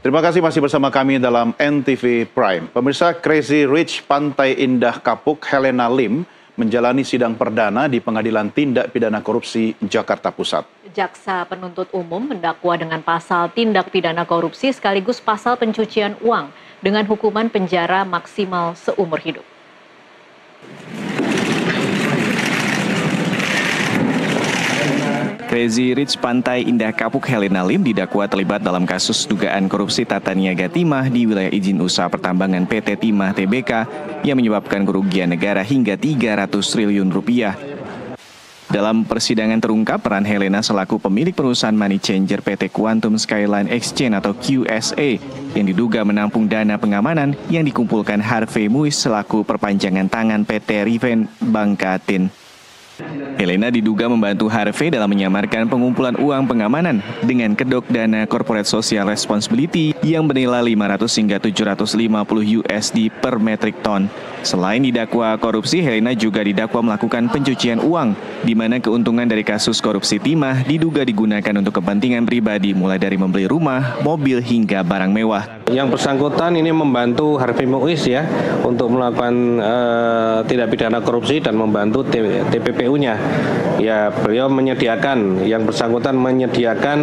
Terima kasih masih bersama kami dalam NTV Prime. Pemirsa Crazy Rich Pantai Indah Kapuk Helena Lim menjalani sidang perdana di Pengadilan Tindak Pidana Korupsi Jakarta Pusat. Jaksa penuntut umum mendakwa dengan pasal tindak pidana korupsi sekaligus pasal pencucian uang dengan hukuman penjara maksimal seumur hidup. Crazy Rich Pantai Indah Kapuk Helena Lim didakwa terlibat dalam kasus dugaan korupsi tata niaga timah di wilayah izin usaha pertambangan PT Timah TBK yang menyebabkan kerugian negara hingga 300 triliun rupiah. Dalam persidangan terungkap peran Helena selaku pemilik perusahaan money changer PT Quantum Skyline Exchange atau QSA yang diduga menampung dana pengamanan yang dikumpulkan Harvey Muiz selaku perpanjangan tangan PT Riven Bangkatin. Helena diduga membantu Harvey dalam menyamarkan pengumpulan uang pengamanan dengan kedok dana corporate social responsibility yang bernilai 500 hingga 750 USD per metric ton. Selain didakwa korupsi, Helena juga didakwa melakukan pencucian uang, di mana keuntungan dari kasus korupsi timah diduga digunakan untuk kepentingan pribadi, mulai dari membeli rumah, mobil, hingga barang mewah. Yang bersangkutan ini membantu Harvey Muiz ya untuk melakukan uh, tidak pidana korupsi dan membantu TPPU-nya. Ya, beliau menyediakan, yang bersangkutan menyediakan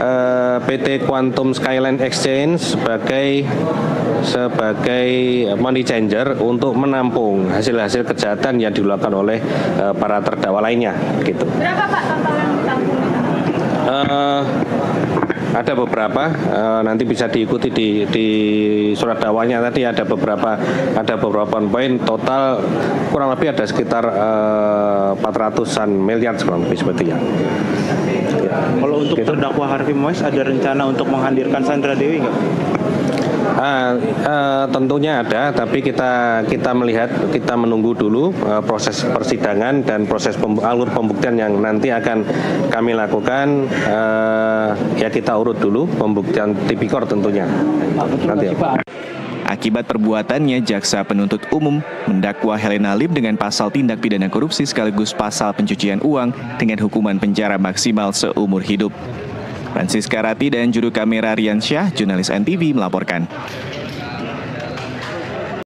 uh, eh, PT Quantum Skyline Exchange sebagai sebagai money changer untuk menampung hasil-hasil kejahatan yang dilakukan oleh uh, para terdakwa lainnya gitu. Berapa Pak? Ada beberapa uh, nanti bisa diikuti di, di surat dakwanya tadi ada beberapa ada beberapa poin total kurang lebih ada sekitar uh, 400-an miliar kurang lebih seperti ya. Kalau untuk gitu. terdakwa Harvey Mois ada rencana untuk menghadirkan Sandra Dewi nggak? Uh, uh, tentunya ada, tapi kita kita melihat kita menunggu dulu uh, proses persidangan dan proses pem, alur pembuktian yang nanti akan kami lakukan. Uh, ya kita urut dulu pembuktian tipikor tentunya. Nanti ya. Akibat perbuatannya, jaksa penuntut umum mendakwa Helena Lim dengan pasal tindak pidana korupsi sekaligus pasal pencucian uang dengan hukuman penjara maksimal seumur hidup. Francisca Rati dan juru kamera Rian Syah, jurnalis NTV melaporkan.